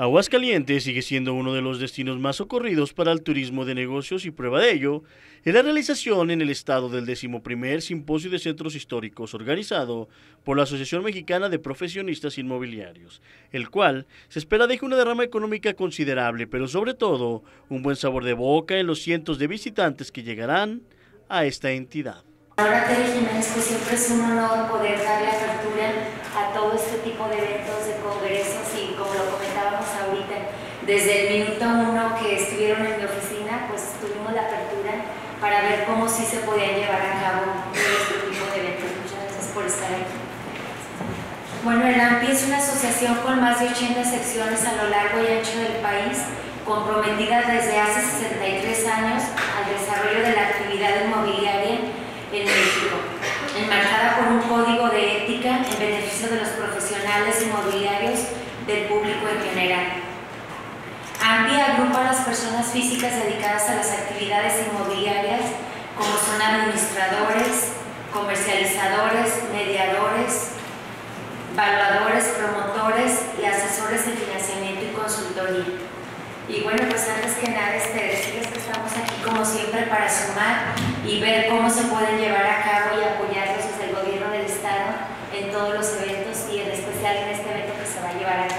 Aguascalientes sigue siendo uno de los destinos más socorridos para el turismo de negocios y prueba de ello es la realización en el estado del decimoprimer Simposio de Centros Históricos organizado por la Asociación Mexicana de Profesionistas Inmobiliarios, el cual se espera deje una derrama económica considerable, pero sobre todo un buen sabor de boca en los cientos de visitantes que llegarán a esta entidad. Ahora Tere Jiménez, pues siempre es un honor poder darle apertura a todo este tipo de eventos, de congresos y como lo comentábamos ahorita, desde el minuto uno que estuvieron en mi oficina, pues tuvimos la apertura para ver cómo sí se podían llevar a cabo este tipo de eventos. Muchas gracias por estar aquí. Bueno, el AMPI es una asociación con más de 80 secciones a lo largo y ancho del país, comprometida desde hace 63 años al desarrollo de la actividad inmobiliaria en México, enmarcada por un código de ética en beneficio de los profesionales inmobiliarios del público en general. AMPI agrupa a las personas físicas dedicadas a las actividades inmobiliarias como son administradores, comercializadores, mediadores, evaluadores, promotores y asesores de financiamiento y consultoría. Y bueno, pues antes que nada, este, decirles que estamos aquí como siempre para sumar y ver cómo se pueden llevar a cabo y apoyarlos desde el gobierno del Estado en todos los eventos y en especial en este evento que se va a llevar a cabo.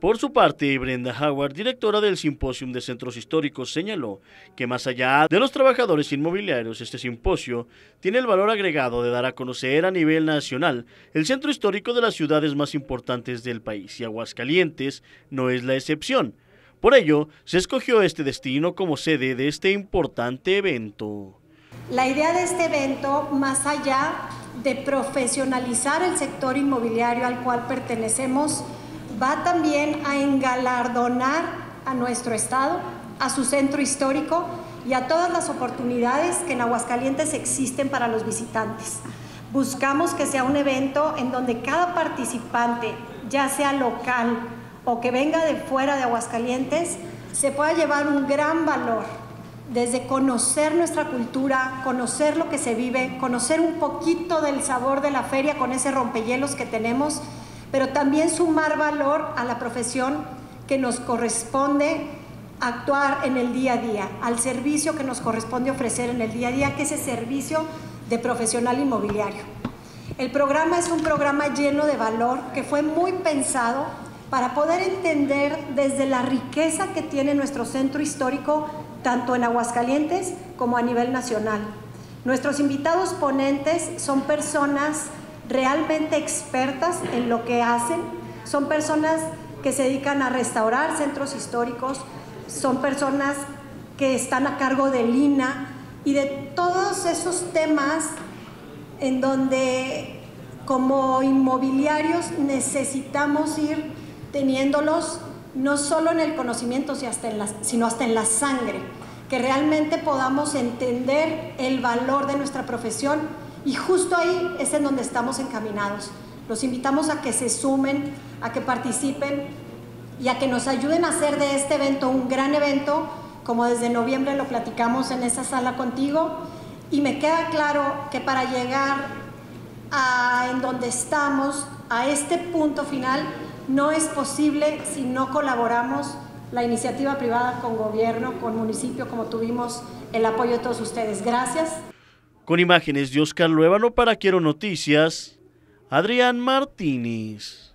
Por su parte, Brenda Howard, directora del Simposium de Centros Históricos, señaló que más allá de los trabajadores inmobiliarios, este simposio tiene el valor agregado de dar a conocer a nivel nacional el centro histórico de las ciudades más importantes del país y Aguascalientes no es la excepción. Por ello, se escogió este destino como sede de este importante evento. La idea de este evento, más allá de profesionalizar el sector inmobiliario al cual pertenecemos, va también a engalardonar a nuestro estado, a su centro histórico y a todas las oportunidades que en Aguascalientes existen para los visitantes. Buscamos que sea un evento en donde cada participante, ya sea local o que venga de fuera de Aguascalientes, se pueda llevar un gran valor desde conocer nuestra cultura, conocer lo que se vive, conocer un poquito del sabor de la feria con ese rompehielos que tenemos pero también sumar valor a la profesión que nos corresponde actuar en el día a día, al servicio que nos corresponde ofrecer en el día a día, que es el servicio de profesional inmobiliario. El programa es un programa lleno de valor que fue muy pensado para poder entender desde la riqueza que tiene nuestro centro histórico, tanto en Aguascalientes como a nivel nacional. Nuestros invitados ponentes son personas realmente expertas en lo que hacen, son personas que se dedican a restaurar centros históricos, son personas que están a cargo del INA y de todos esos temas en donde como inmobiliarios necesitamos ir teniéndolos no solo en el conocimiento, sino hasta en la sangre, que realmente podamos entender el valor de nuestra profesión y justo ahí es en donde estamos encaminados. Los invitamos a que se sumen, a que participen y a que nos ayuden a hacer de este evento un gran evento, como desde noviembre lo platicamos en esa sala contigo. Y me queda claro que para llegar a en donde estamos, a este punto final, no es posible si no colaboramos la iniciativa privada con gobierno, con municipio, como tuvimos el apoyo de todos ustedes. Gracias. Con imágenes de Oscar Luébano para Quiero Noticias, Adrián Martínez.